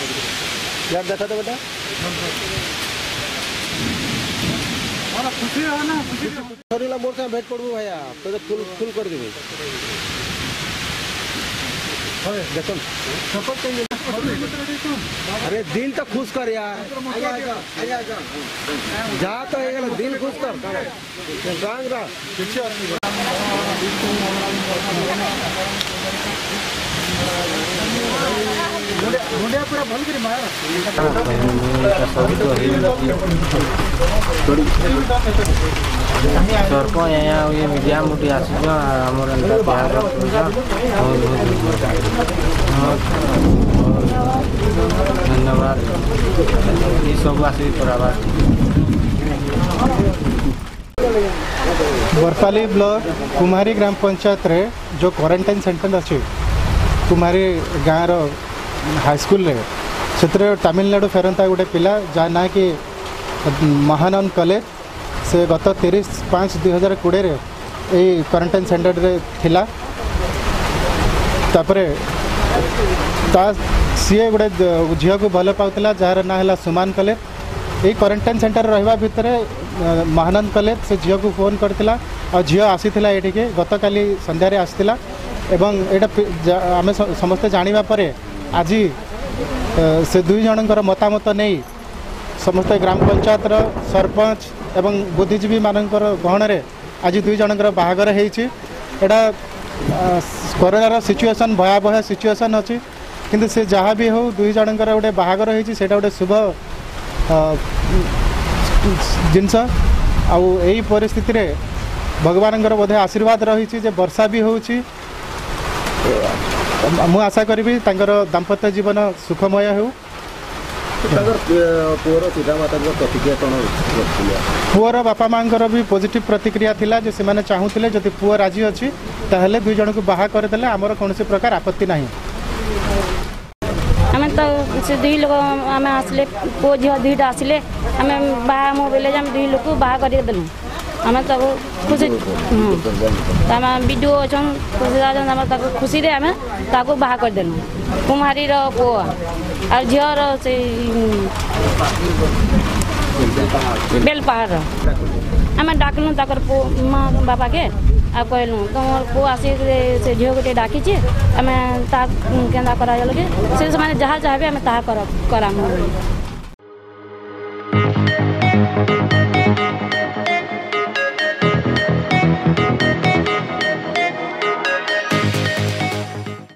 यार देखा था तो बेटा खुशी ना खुशी মোর কাছে ভেট পড়বো ভাইয়া তোদের ফুল ফুল করে দিবি अरे दिन तो खुश कर यार जा तो है दिल खुश कर रहा सरको यहाँ उयो मिडिया मुटी आसिन्छ हाम्रो धन्यवाद ये सब आस पुरावा ब्लक कुमारी ग्राम पंचायत रे जो क्वारंटाइन सेंटर अच्छे कुमारी गाँव हाईस्कल से तमिलनाडु फेरता गोटे पिला जहाँ ना कि महानंद कलेज से गत तीस पाँच दुई हजार कोड़े क्वारंटाइन सेन्टर थिला तापरे ता सीए गोटे झील को भल पाला जार ना है सुमान कलेज ये क्वारंटाइन सेन्टर रहा भितर महानंद कलेज से झील को फोन कर झी आसी गत काली सन्धार आसाला एवं ये आम समस्ते जानापर ଆଜି ସେ ଦୁଇ ଜଣଙ୍କର ମତାମତ ନେଇ ସମସ୍ତ ଗ୍ରାମ ପଞ୍ଚାୟତର ସରପଞ୍ଚ ଏବଂ ବୁଦ୍ଧିଜୀବୀମାନଙ୍କର ଗହଣରେ ଆଜି ଦୁଇ ଜଣଙ୍କର ବାହାଘର ହେଇଛି ଏଇଟା କରୋନାର ସିଚୁଏସନ୍ ଭୟାବହ ସିଚୁଏସନ୍ ଅଛି କିନ୍ତୁ ସେ ଯାହା ବି ହେଉ ଦୁଇ ଜଣଙ୍କର ଗୋଟେ ବାହାଘର ହେଇଛି ସେଇଟା ଗୋଟେ ଶୁଭ ଜିନିଷ ଆଉ ଏଇ ପରିସ୍ଥିତିରେ ଭଗବାନଙ୍କର ବୋଧେ ଆଶୀର୍ବାଦ ରହିଛି ଯେ ବର୍ଷା ବି ହେଉଛି ମୁଁ ଆଶା କରିବି ତାଙ୍କର ଦାମ୍ପତ୍ୟ ଜୀବନ ସୁଖମୟ ହେଉ ପୁଅର ପ୍ରତିକ୍ରିୟା କଣ ପୁଅର ବାପା ମାଆଙ୍କର ବି ପଜିଟିଭ୍ ପ୍ରତିକ୍ରିୟା ଥିଲା ଯେ ସେମାନେ ଚାହୁଁଥିଲେ ଯଦି ପୁଅ ରାଜି ଅଛି ତାହେଲେ ଦୁଇ ଜଣଙ୍କୁ ବାହା କରିଦେଲେ ଆମର କୌଣସି ପ୍ରକାର ଆପତ୍ତି ନାହିଁ ଆମେ ତ ସେ ଦୁଇ ଲୋକ ଆମେ ଆସିଲେ ପୁଅ ଝିଅ ଦୁଇଟା ଆସିଲେ ଆମେ ବାହା ମୋ ବୋଇଲେ ଆମେ ଦୁଇ ଲୋକ ବାହା କରିଦେଲୁ ଆମେ ତାକୁ ଖୁସି ଆମେ ବିଜୁ ଅଛନ୍ ଖୁସି ଅଛନ୍ ଆମେ ତାକୁ ଖୁସିରେ ଆମେ ତାକୁ ବାହା କରିଦେଲୁ କୁମ୍ହାରୀର ପୁଅ ଆଉ ଝିଅର ସେଇ ବେଲପାହାର ଆମେ ଡାକିଲୁ ତାଙ୍କର ପୁଅ ମା ବାପାକେ ଆଉ କହିଲୁ ତମର ପୁଅ ଆସିକରି ସେ ଝିଅକୁ ଟିକେ ଡାକିଛି ଆମେ ତାହା କେନ୍ତା କରାଗଲୁ କି ସେ ସେମାନେ ଯାହା ଚାହିଁବେ ଆମେ ତାହା କରାମୁ